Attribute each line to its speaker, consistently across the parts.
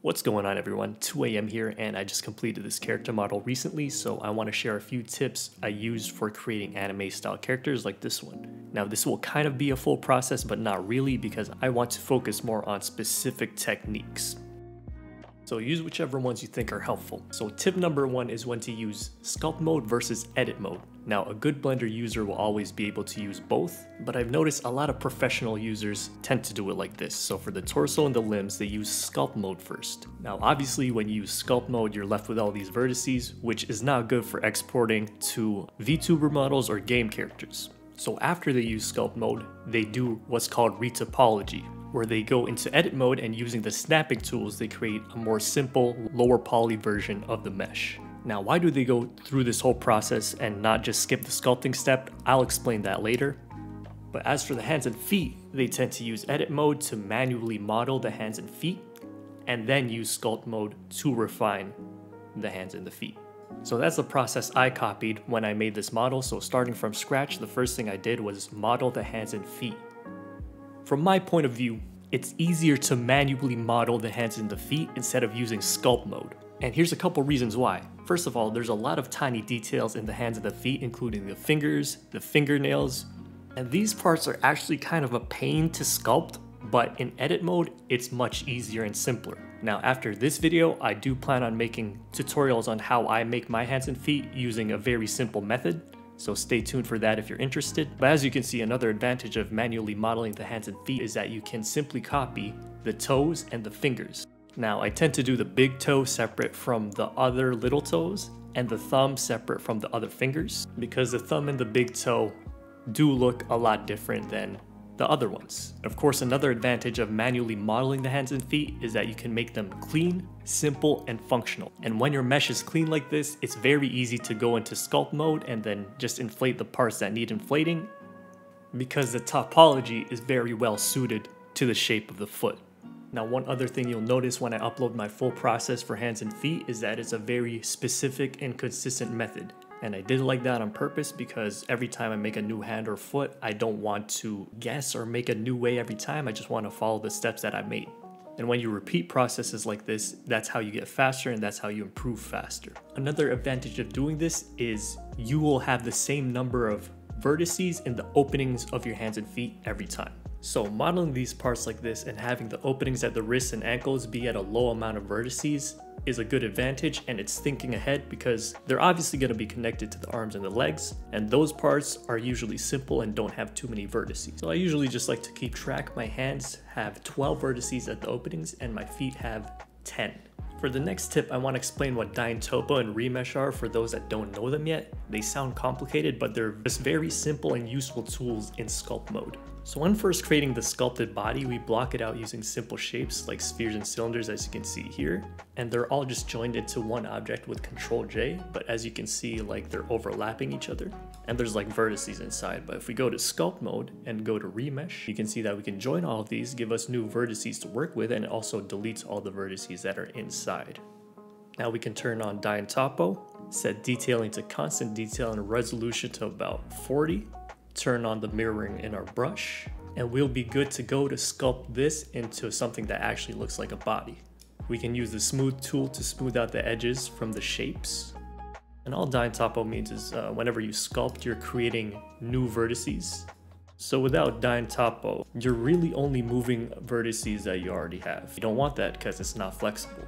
Speaker 1: What's going on everyone? 2am here and I just completed this character model recently so I want to share a few tips I used for creating anime style characters like this one. Now this will kind of be a full process but not really because I want to focus more on specific techniques. So use whichever ones you think are helpful. So tip number one is when to use sculpt mode versus edit mode. Now, a good Blender user will always be able to use both, but I've noticed a lot of professional users tend to do it like this. So for the torso and the limbs, they use sculpt mode first. Now, obviously, when you use sculpt mode, you're left with all these vertices, which is not good for exporting to VTuber models or game characters. So after they use sculpt mode, they do what's called retopology, where they go into edit mode and using the snapping tools, they create a more simple, lower poly version of the mesh. Now, why do they go through this whole process and not just skip the sculpting step? I'll explain that later. But as for the hands and feet, they tend to use edit mode to manually model the hands and feet, and then use sculpt mode to refine the hands and the feet. So that's the process I copied when I made this model. So starting from scratch, the first thing I did was model the hands and feet. From my point of view, it's easier to manually model the hands and the feet instead of using sculpt mode. And here's a couple reasons why. First of all, there's a lot of tiny details in the hands and the feet, including the fingers, the fingernails, and these parts are actually kind of a pain to sculpt, but in edit mode, it's much easier and simpler. Now after this video, I do plan on making tutorials on how I make my hands and feet using a very simple method, so stay tuned for that if you're interested. But as you can see, another advantage of manually modeling the hands and feet is that you can simply copy the toes and the fingers. Now I tend to do the big toe separate from the other little toes and the thumb separate from the other fingers because the thumb and the big toe do look a lot different than the other ones. Of course, another advantage of manually modeling the hands and feet is that you can make them clean, simple, and functional. And when your mesh is clean like this, it's very easy to go into sculpt mode and then just inflate the parts that need inflating because the topology is very well suited to the shape of the foot. Now one other thing you'll notice when I upload my full process for hands and feet is that it's a very specific and consistent method. And I did it like that on purpose because every time I make a new hand or foot, I don't want to guess or make a new way every time. I just want to follow the steps that I made. And when you repeat processes like this, that's how you get faster and that's how you improve faster. Another advantage of doing this is you will have the same number of vertices in the openings of your hands and feet every time. So modeling these parts like this and having the openings at the wrists and ankles be at a low amount of vertices is a good advantage and it's thinking ahead because they're obviously going to be connected to the arms and the legs and those parts are usually simple and don't have too many vertices. So I usually just like to keep track. My hands have 12 vertices at the openings and my feet have 10. For the next tip, I want to explain what Dyntopo and Remesh are for those that don't know them yet. They sound complicated, but they're just very simple and useful tools in sculpt mode. So when first creating the sculpted body, we block it out using simple shapes like spheres and cylinders as you can see here. And they're all just joined into one object with Control J, but as you can see, like they're overlapping each other. And there's like vertices inside, but if we go to sculpt mode and go to remesh, you can see that we can join all of these, give us new vertices to work with, and it also deletes all the vertices that are inside. Now we can turn on Dyntopo, set detailing to constant detail and resolution to about 40, turn on the mirroring in our brush, and we'll be good to go to sculpt this into something that actually looks like a body. We can use the smooth tool to smooth out the edges from the shapes. And all Dyntopo means is uh, whenever you sculpt, you're creating new vertices. So without Dyntopo, you're really only moving vertices that you already have. You don't want that because it's not flexible.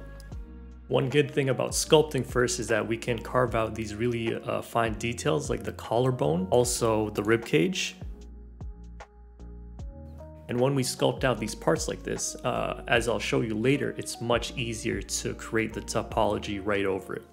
Speaker 1: One good thing about sculpting first is that we can carve out these really uh, fine details like the collarbone, also the rib cage. And when we sculpt out these parts like this, uh, as I'll show you later, it's much easier to create the topology right over it.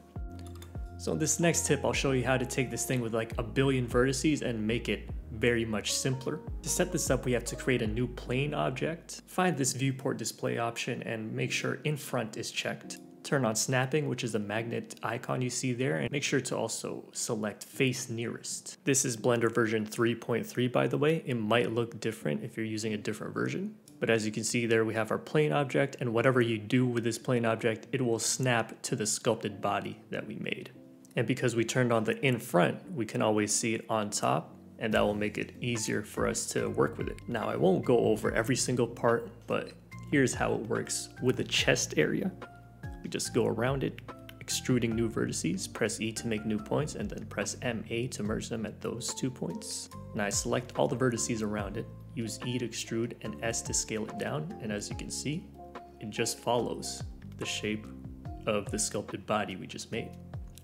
Speaker 1: So this next tip, I'll show you how to take this thing with like a billion vertices and make it very much simpler. To set this up, we have to create a new plane object, find this viewport display option and make sure in front is checked turn on snapping, which is the magnet icon you see there, and make sure to also select face nearest. This is Blender version 3.3 by the way. It might look different if you're using a different version. But as you can see there, we have our plane object, and whatever you do with this plane object, it will snap to the sculpted body that we made. And because we turned on the in front, we can always see it on top, and that will make it easier for us to work with it. Now, I won't go over every single part, but Here's how it works with the chest area. We just go around it, extruding new vertices, press E to make new points, and then press MA to merge them at those two points. Now I select all the vertices around it, use E to extrude and S to scale it down, and as you can see, it just follows the shape of the sculpted body we just made.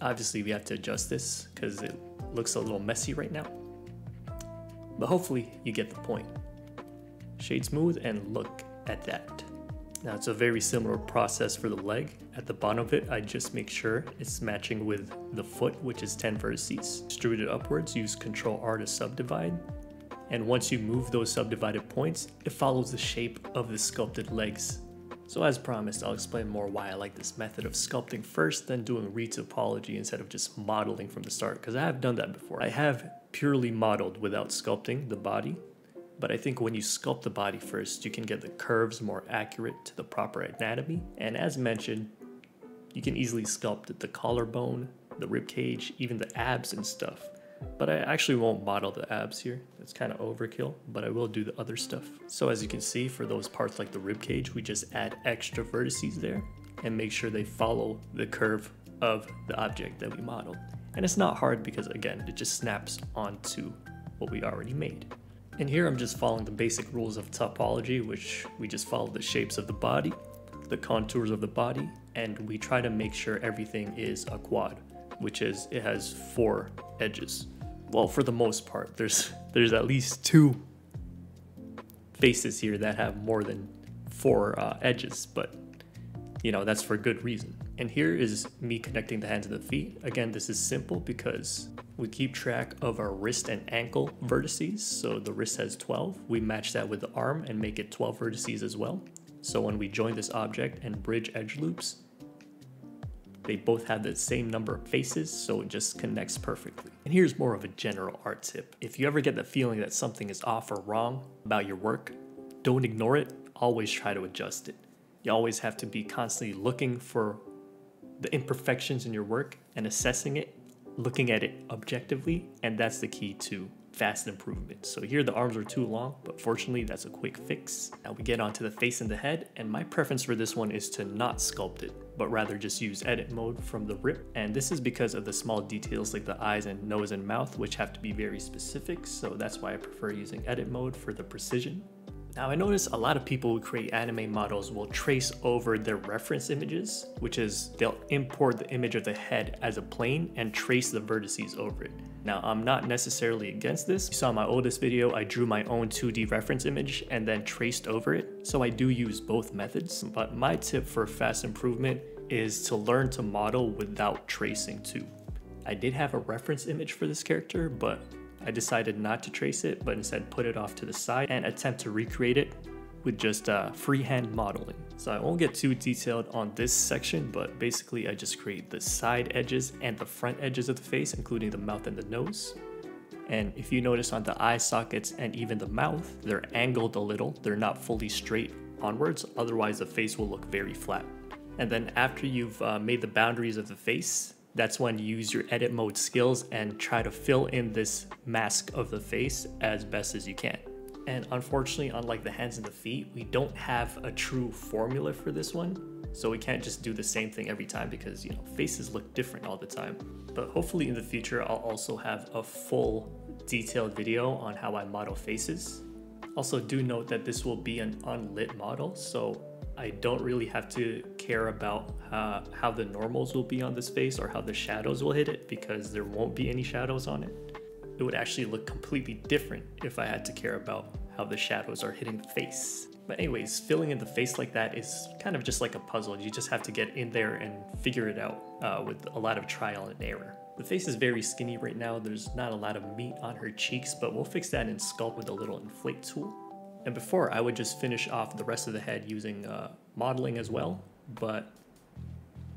Speaker 1: Obviously we have to adjust this because it looks a little messy right now. But hopefully you get the point. Shade smooth and look at that. Now it's a very similar process for the leg. At the bottom of it, I just make sure it's matching with the foot, which is 10 vertices. Extrude it upwards, use Control R to subdivide. And once you move those subdivided points, it follows the shape of the sculpted legs. So as promised, I'll explain more why I like this method of sculpting first, then doing retopology instead of just modeling from the start, because I have done that before. I have purely modeled without sculpting the body, but I think when you sculpt the body first, you can get the curves more accurate to the proper anatomy. And as mentioned, you can easily sculpt the collarbone, the rib cage, even the abs and stuff. But I actually won't model the abs here. It's kind of overkill, but I will do the other stuff. So as you can see, for those parts like the rib cage, we just add extra vertices there and make sure they follow the curve of the object that we modeled. And it's not hard because again, it just snaps onto what we already made. And here I'm just following the basic rules of topology, which we just follow the shapes of the body, the contours of the body, and we try to make sure everything is a quad, which is it has four edges. Well, for the most part, there's there's at least two faces here that have more than four uh, edges, but you know, that's for good reason. And here is me connecting the hands and the feet. Again, this is simple because we keep track of our wrist and ankle vertices. So the wrist has 12. We match that with the arm and make it 12 vertices as well. So when we join this object and bridge edge loops, they both have the same number of faces, so it just connects perfectly. And here's more of a general art tip. If you ever get the feeling that something is off or wrong about your work, don't ignore it, always try to adjust it. You always have to be constantly looking for the imperfections in your work and assessing it looking at it objectively, and that's the key to fast improvement. So here the arms are too long, but fortunately that's a quick fix. Now we get onto the face and the head, and my preference for this one is to not sculpt it, but rather just use edit mode from the rip. And this is because of the small details like the eyes and nose and mouth, which have to be very specific. So that's why I prefer using edit mode for the precision. Now I notice a lot of people who create anime models will trace over their reference images, which is they'll import the image of the head as a plane and trace the vertices over it. Now I'm not necessarily against this. You saw my oldest video, I drew my own 2D reference image and then traced over it. So I do use both methods, but my tip for fast improvement is to learn to model without tracing too. I did have a reference image for this character, but I decided not to trace it, but instead put it off to the side and attempt to recreate it with just uh, freehand modeling. So I won't get too detailed on this section, but basically I just create the side edges and the front edges of the face, including the mouth and the nose. And if you notice on the eye sockets and even the mouth, they're angled a little. They're not fully straight onwards, otherwise the face will look very flat. And then after you've uh, made the boundaries of the face, that's when you use your edit mode skills and try to fill in this mask of the face as best as you can. And unfortunately, unlike the hands and the feet, we don't have a true formula for this one. So we can't just do the same thing every time because, you know, faces look different all the time. But hopefully in the future, I'll also have a full detailed video on how I model faces. Also do note that this will be an unlit model, so I don't really have to care about uh, how the normals will be on this face or how the shadows will hit it because there won't be any shadows on it. It would actually look completely different if I had to care about how the shadows are hitting the face. But anyways, filling in the face like that is kind of just like a puzzle. You just have to get in there and figure it out uh, with a lot of trial and error. The face is very skinny right now. There's not a lot of meat on her cheeks, but we'll fix that in Sculpt with a little inflate tool. And before, I would just finish off the rest of the head using uh, modeling as well, but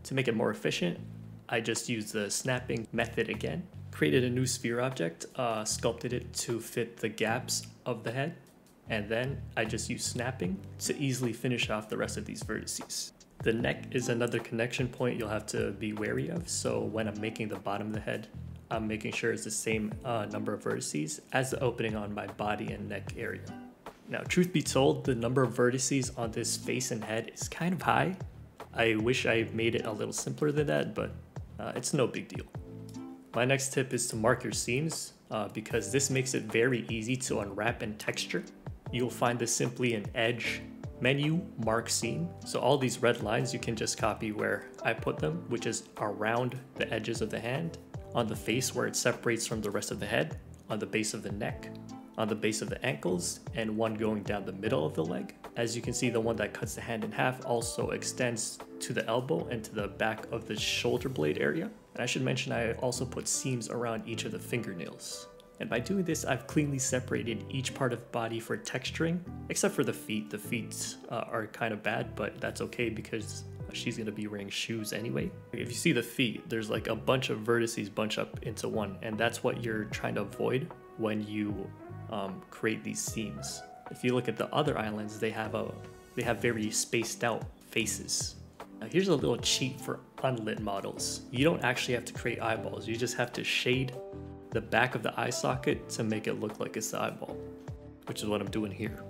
Speaker 1: to make it more efficient, I just use the snapping method again. Created a new sphere object, uh, sculpted it to fit the gaps of the head, and then I just used snapping to easily finish off the rest of these vertices. The neck is another connection point you'll have to be wary of, so when I'm making the bottom of the head, I'm making sure it's the same uh, number of vertices as the opening on my body and neck area. Now, truth be told, the number of vertices on this face and head is kind of high. I wish I made it a little simpler than that, but uh, it's no big deal. My next tip is to mark your seams uh, because this makes it very easy to unwrap and texture. You'll find this simply in Edge, Menu, Mark Seam. So all these red lines you can just copy where I put them, which is around the edges of the hand, on the face where it separates from the rest of the head, on the base of the neck, on the base of the ankles, and one going down the middle of the leg. As you can see, the one that cuts the hand in half also extends to the elbow and to the back of the shoulder blade area. And I should mention I also put seams around each of the fingernails. And by doing this, I've cleanly separated each part of the body for texturing, except for the feet. The feet uh, are kind of bad, but that's okay because she's gonna be wearing shoes anyway. If you see the feet, there's like a bunch of vertices bunch up into one, and that's what you're trying to avoid when you um, create these seams. If you look at the other islands, they have a they have very spaced out faces. Now here's a little cheat for unlit models. You don't actually have to create eyeballs, you just have to shade the back of the eye socket to make it look like it's the eyeball, which is what I'm doing here.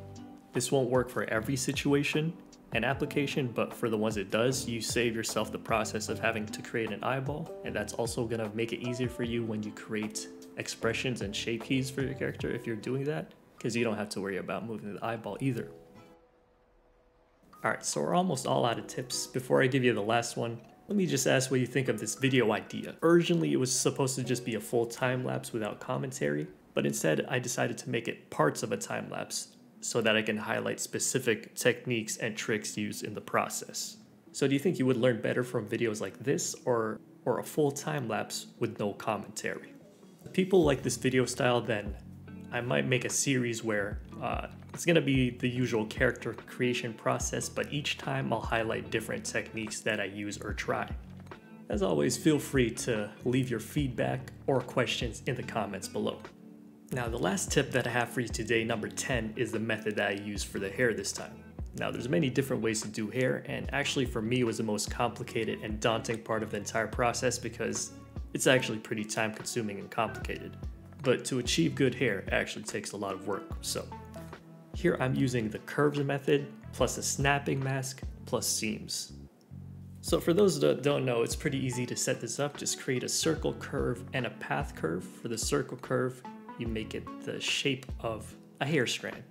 Speaker 1: This won't work for every situation and application, but for the ones it does, you save yourself the process of having to create an eyeball, and that's also gonna make it easier for you when you create expressions and shape keys for your character if you're doing that, because you don't have to worry about moving the eyeball either. Alright, so we're almost all out of tips. Before I give you the last one, let me just ask what you think of this video idea. Originally, it was supposed to just be a full time lapse without commentary, but instead I decided to make it parts of a time lapse so that I can highlight specific techniques and tricks used in the process. So do you think you would learn better from videos like this or, or a full time lapse with no commentary? If people like this video style, then I might make a series where uh, it's gonna be the usual character creation process, but each time I'll highlight different techniques that I use or try. As always, feel free to leave your feedback or questions in the comments below. Now the last tip that I have for you today, number 10, is the method that I use for the hair this time. Now there's many different ways to do hair and actually for me it was the most complicated and daunting part of the entire process because it's actually pretty time consuming and complicated. But to achieve good hair actually takes a lot of work, so here I'm using the curves method plus a snapping mask plus seams. So for those that don't know, it's pretty easy to set this up. Just create a circle curve and a path curve. For the circle curve, you make it the shape of a hair strand.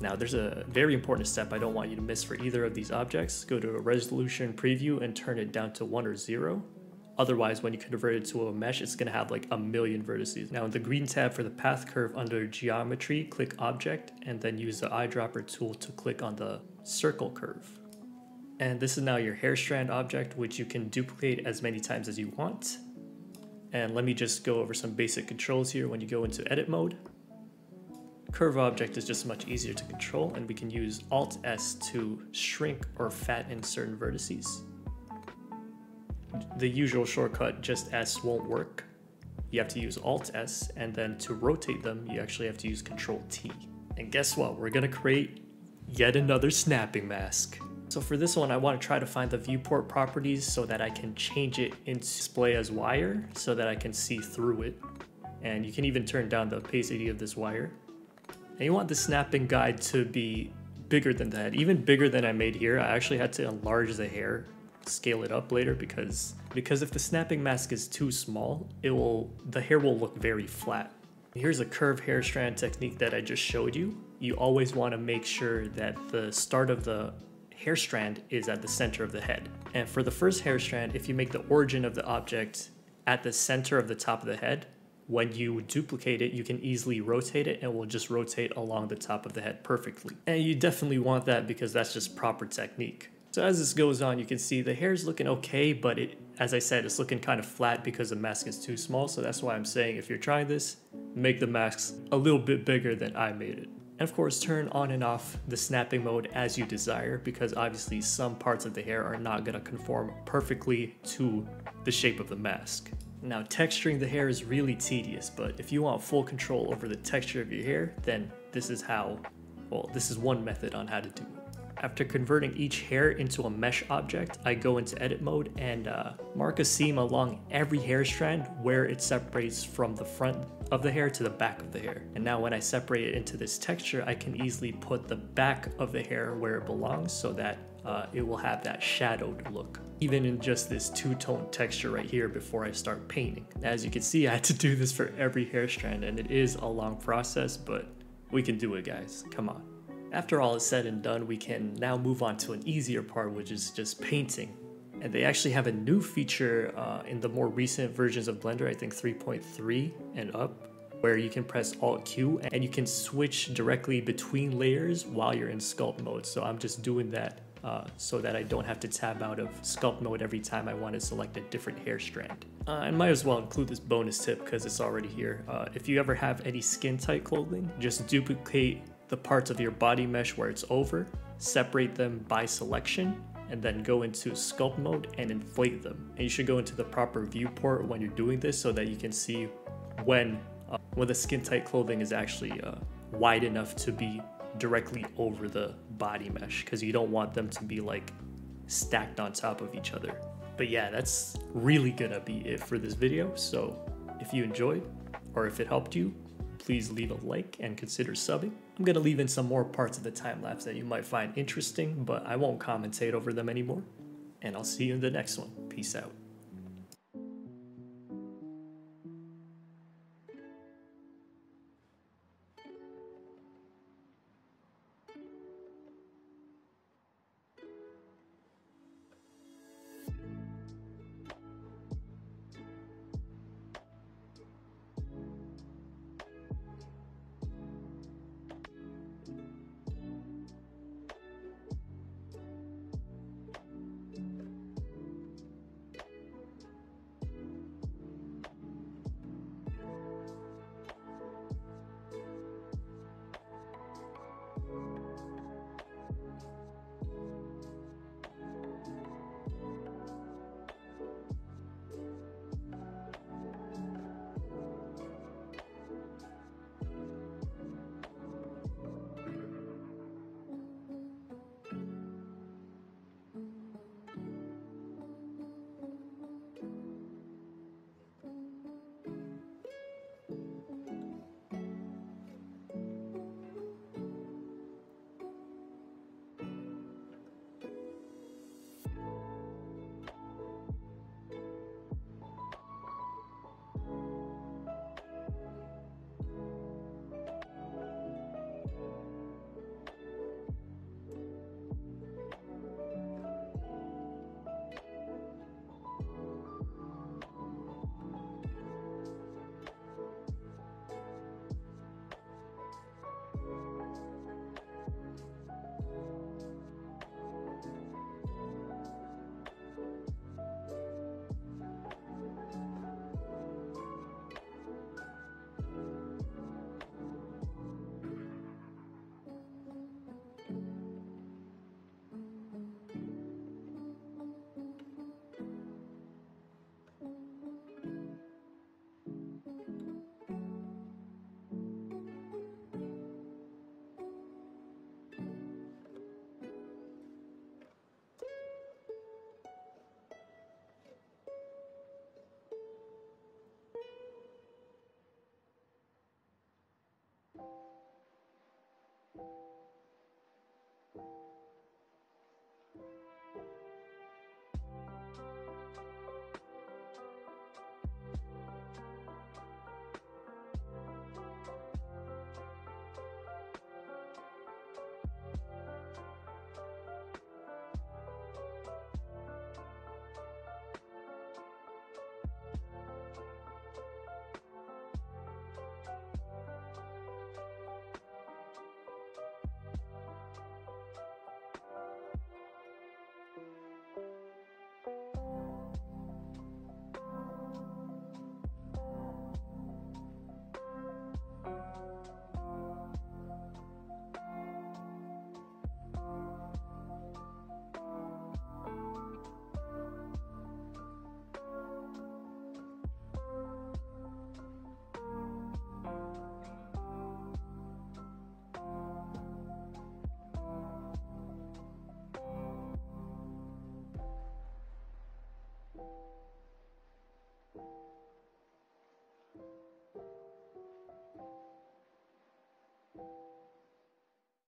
Speaker 1: Now there's a very important step I don't want you to miss for either of these objects. Go to a resolution preview and turn it down to one or zero. Otherwise, when you convert it to a mesh, it's gonna have like a million vertices. Now in the green tab for the path curve under geometry, click object and then use the eyedropper tool to click on the circle curve. And this is now your hair strand object, which you can duplicate as many times as you want. And let me just go over some basic controls here when you go into edit mode. Curve object is just much easier to control and we can use Alt S to shrink or fatten certain vertices. The usual shortcut just S won't work. You have to use Alt S and then to rotate them you actually have to use Control T. And guess what? We're gonna create yet another snapping mask. So for this one, I want to try to find the viewport properties so that I can change it into display as wire so that I can see through it. And you can even turn down the opacity of this wire. And you want the snapping guide to be bigger than that, even bigger than I made here. I actually had to enlarge the hair, scale it up later because because if the snapping mask is too small, it will the hair will look very flat. Here's a curve hair strand technique that I just showed you. You always want to make sure that the start of the hair strand is at the center of the head. And for the first hair strand, if you make the origin of the object at the center of the top of the head, when you duplicate it, you can easily rotate it and it will just rotate along the top of the head perfectly. And you definitely want that because that's just proper technique. So as this goes on, you can see the hair is looking okay, but it, as I said, it's looking kind of flat because the mask is too small. So that's why I'm saying if you're trying this, make the mask a little bit bigger than I made it. And of course, turn on and off the snapping mode as you desire because obviously some parts of the hair are not gonna conform perfectly to the shape of the mask. Now texturing the hair is really tedious, but if you want full control over the texture of your hair, then this is how, well, this is one method on how to do it. After converting each hair into a mesh object, I go into edit mode and uh, mark a seam along every hair strand where it separates from the front of the hair to the back of the hair. And now when I separate it into this texture, I can easily put the back of the hair where it belongs so that uh, it will have that shadowed look. Even in just this two-tone texture right here before I start painting. As you can see, I had to do this for every hair strand and it is a long process, but we can do it guys, come on. After all is said and done, we can now move on to an easier part, which is just painting. And they actually have a new feature uh, in the more recent versions of Blender, I think 3.3 and up, where you can press Alt Q and you can switch directly between layers while you're in sculpt mode. So I'm just doing that uh, so that I don't have to tab out of sculpt mode every time I want to select a different hair strand. Uh, I might as well include this bonus tip because it's already here. Uh, if you ever have any skin tight clothing, just duplicate the parts of your body mesh where it's over, separate them by selection, and then go into sculpt mode and inflate them. And you should go into the proper viewport when you're doing this so that you can see when, uh, when the skin tight clothing is actually uh, wide enough to be directly over the body mesh because you don't want them to be like stacked on top of each other. But yeah, that's really gonna be it for this video. So if you enjoyed or if it helped you, please leave a like and consider subbing. I'm gonna leave in some more parts of the time lapse that you might find interesting, but I won't commentate over them anymore. And I'll see you in the next one. Peace out.